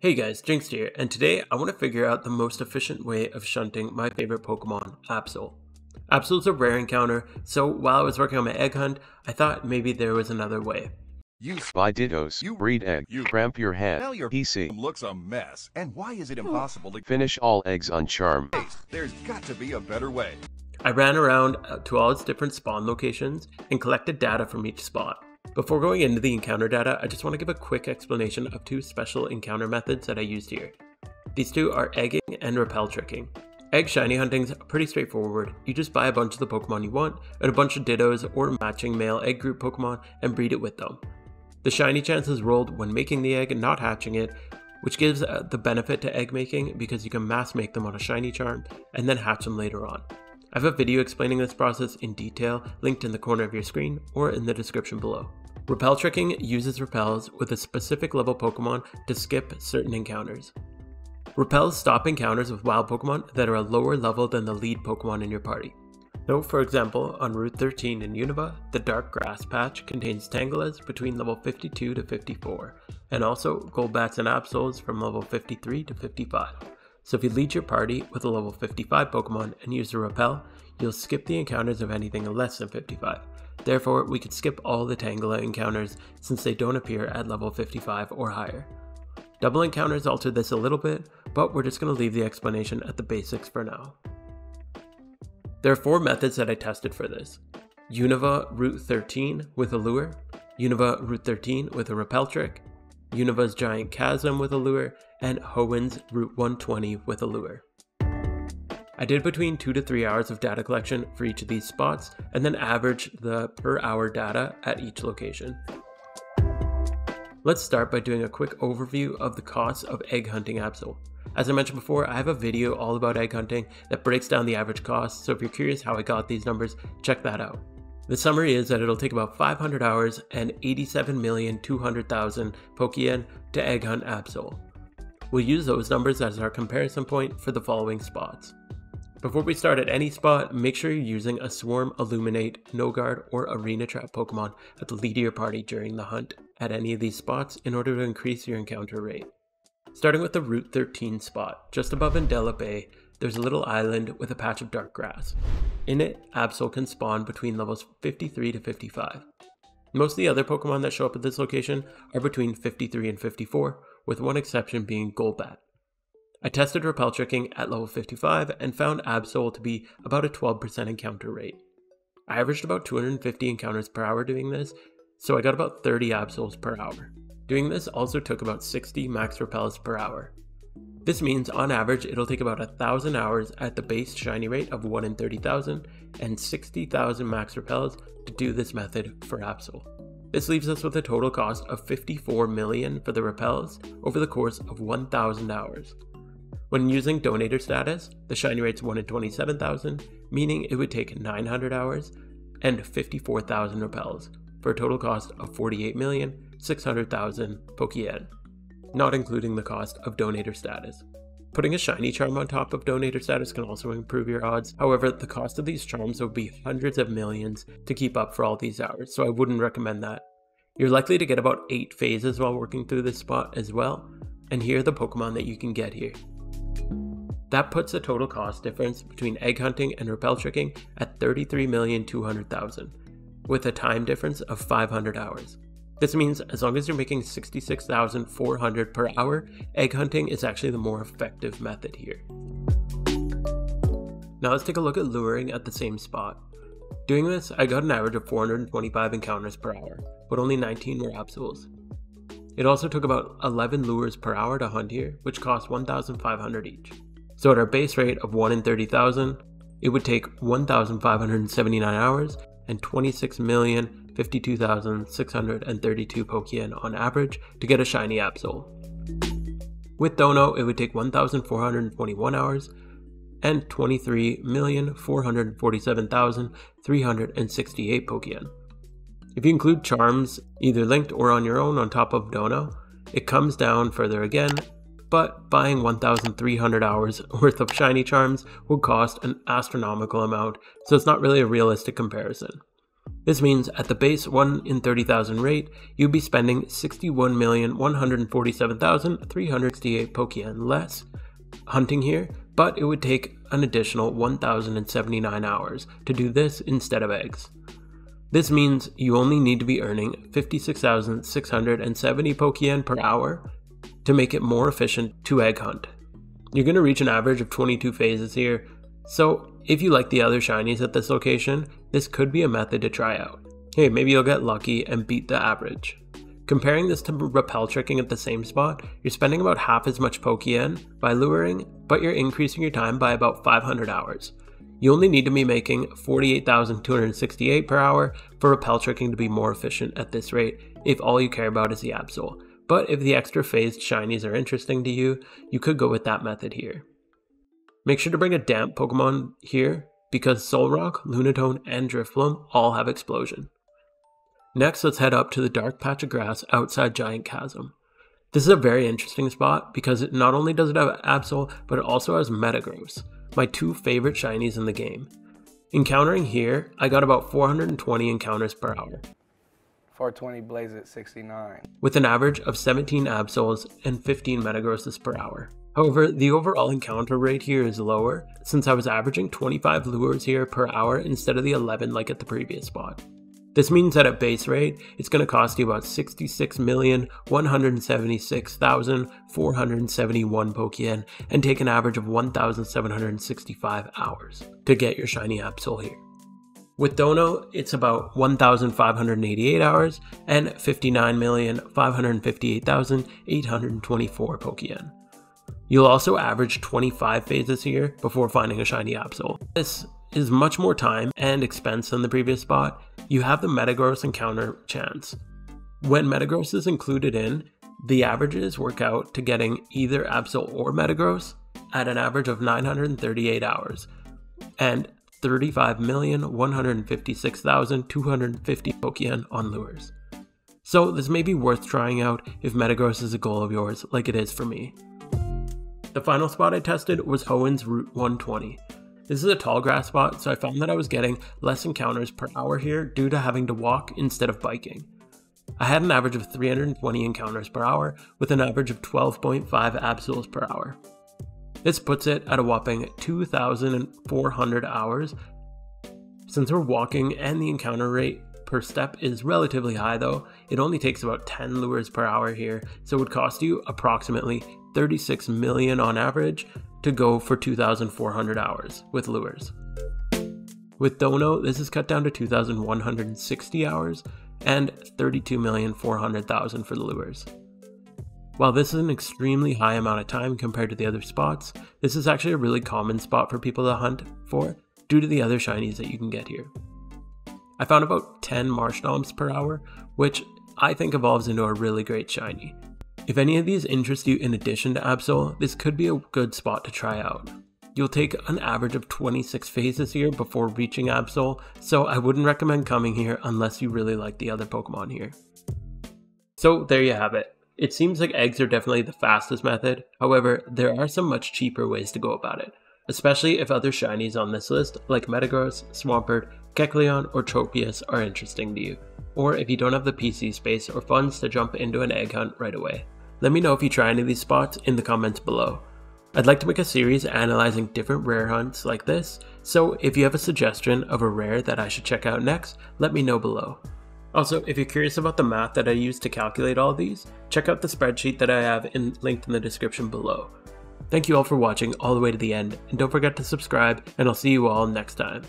Hey guys, Jinx here, and today I want to figure out the most efficient way of shunting my favorite Pokemon, Absol. Absol's a rare encounter, so while I was working on my egg hunt, I thought maybe there was another way. You Buy Dittos, You- breed egg, you- cramp your head, now your PC. looks a mess. And why is it impossible to Finish all eggs on charm. There's got to be a better way. I ran around uh, to all its different spawn locations and collected data from each spot. Before going into the encounter data, I just want to give a quick explanation of two special encounter methods that I used here. These two are egging and repel tricking. Egg shiny hunting's pretty straightforward. You just buy a bunch of the Pokemon you want and a bunch of Dittos or matching male egg group Pokemon and breed it with them. The shiny chance is rolled when making the egg and not hatching it, which gives uh, the benefit to egg making because you can mass make them on a shiny charm and then hatch them later on. I have a video explaining this process in detail linked in the corner of your screen or in the description below. Repel tricking uses repels with a specific level Pokemon to skip certain encounters. Repels stop encounters with wild Pokemon that are a lower level than the lead Pokemon in your party. So, for example, on Route 13 in Unova, the Dark Grass Patch contains Tangelas between level 52 to 54, and also Golbats and Absols from level 53 to 55. So if you lead your party with a level 55 Pokemon and use a Repel, you'll skip the encounters of anything less than 55. Therefore, we could skip all the Tangela encounters since they don't appear at level 55 or higher. Double encounters alter this a little bit, but we're just going to leave the explanation at the basics for now. There are four methods that I tested for this. Unova Route 13 with a lure, Unova Route 13 with a repel trick, Unova's Giant Chasm with a lure, and Hoenn's Route 120 with a lure. I did between 2 to 3 hours of data collection for each of these spots, and then averaged the per hour data at each location. Let's start by doing a quick overview of the costs of egg hunting Absol. As I mentioned before, I have a video all about egg hunting that breaks down the average cost, so if you're curious how I got these numbers, check that out. The summary is that it'll take about 500 hours and 87,200,000 Pokeyen to egg hunt Absol. We'll use those numbers as our comparison point for the following spots. Before we start at any spot, make sure you're using a Swarm, Illuminate, No Guard, or Arena Trap Pokemon at the lead of your party during the hunt at any of these spots in order to increase your encounter rate. Starting with the Route 13 spot, just above Undella Bay, there's a little island with a patch of dark grass. In it, Absol can spawn between levels 53 to 55. Most of the other Pokemon that show up at this location are between 53 and 54, with one exception being Golbat. I tested repel tricking at level 55 and found Absol to be about a 12% encounter rate. I averaged about 250 encounters per hour doing this, so I got about 30 Absols per hour. Doing this also took about 60 max repels per hour. This means on average it'll take about 1000 hours at the base shiny rate of 1 in 30,000 and 60,000 max repels to do this method for Absol. This leaves us with a total cost of 54 million for the repels over the course of 1000 hours. When using donator status, the shiny rate's 1 in 27,000, meaning it would take 900 hours and 54,000 repels for a total cost of 48,600,000 Pokeyen, not including the cost of donator status. Putting a shiny charm on top of donator status can also improve your odds. However, the cost of these charms would be hundreds of millions to keep up for all these hours, so I wouldn't recommend that. You're likely to get about 8 phases while working through this spot as well, and here are the Pokemon that you can get here. That puts the total cost difference between egg hunting and repel tricking at 33,200,000, with a time difference of 500 hours. This means as long as you're making 66,400 per hour, egg hunting is actually the more effective method here. Now let's take a look at luring at the same spot. Doing this, I got an average of 425 encounters per hour, but only 19 were Absols. It also took about 11 lures per hour to hunt here, which cost 1,500 each. So at our base rate of 1 in 30,000, it would take 1,579 hours and 26,052,632 Pokeyen on average to get a shiny Absol. With Dono, it would take 1,421 hours and 23,447,368 Pokeyen. If you include charms, either linked or on your own on top of Dono, it comes down further again, but buying 1,300 hours worth of shiny charms would cost an astronomical amount, so it's not really a realistic comparison. This means at the base 1 in 30,000 rate, you'd be spending 61,147,368 Pokeyen less hunting here, but it would take an additional 1,079 hours to do this instead of eggs. This means you only need to be earning 56,670 Pokeyen per hour to make it more efficient to egg hunt. You're going to reach an average of 22 phases here, so if you like the other shinies at this location, this could be a method to try out. Hey, maybe you'll get lucky and beat the average. Comparing this to repel tricking at the same spot, you're spending about half as much Pokeyen by luring, but you're increasing your time by about 500 hours. You only need to be making 48,268 per hour for repel tricking to be more efficient at this rate if all you care about is the Absol. But if the extra phased shinies are interesting to you, you could go with that method here. Make sure to bring a damp Pokemon here because Solrock, Lunatone, and Drifblim all have Explosion. Next, let's head up to the dark patch of grass outside Giant Chasm. This is a very interesting spot because it not only does it have Absol, but it also has Metagross my two favorite shinies in the game. Encountering here, I got about 420 encounters per hour. 420 Blaze at 69. With an average of 17 Absols and 15 Metagrosses per hour. However, the overall encounter rate here is lower, since I was averaging 25 lures here per hour instead of the 11 like at the previous spot. This means that at base rate, it's going to cost you about 66,176,471 Pokeyen and take an average of 1,765 hours to get your shiny Absol here. With Dono, it's about 1,588 hours and 59,558,824 Pokeyen. You'll also average 25 phases here before finding a shiny Absol. This is much more time and expense than the previous spot, you have the Metagross encounter chance. When Metagross is included in, the averages work out to getting either Absol or Metagross at an average of 938 hours and 35,156,250 Pokeyen on lures. So this may be worth trying out if Metagross is a goal of yours like it is for me. The final spot I tested was Hoenn's Route 120. This is a tall grass spot, so I found that I was getting less encounters per hour here due to having to walk instead of biking. I had an average of 320 encounters per hour with an average of 12.5 Absols per hour. This puts it at a whopping 2,400 hours. Since we're walking and the encounter rate per step is relatively high though, it only takes about 10 lures per hour here, so it would cost you approximately 36 million on average to go for 2,400 hours with lures. With Dono, this is cut down to 2,160 hours and 32,400,000 for the lures. While this is an extremely high amount of time compared to the other spots, this is actually a really common spot for people to hunt for due to the other shinies that you can get here. I found about 10 marsh Marshtomps per hour, which I think evolves into a really great shiny. If any of these interest you in addition to Absol, this could be a good spot to try out. You'll take an average of 26 phases here before reaching Absol, so I wouldn't recommend coming here unless you really like the other Pokemon here. So there you have it. It seems like eggs are definitely the fastest method, however, there are some much cheaper ways to go about it, especially if other shinies on this list, like Metagross, Swampert, Kecleon, or Tropius are interesting to you, or if you don't have the PC space or funds to jump into an egg hunt right away. Let me know if you try any of these spots in the comments below. I'd like to make a series analyzing different rare hunts like this, so if you have a suggestion of a rare that I should check out next, let me know below. Also, if you're curious about the math that I use to calculate all these, check out the spreadsheet that I have in, linked in the description below. Thank you all for watching all the way to the end, and don't forget to subscribe, and I'll see you all next time.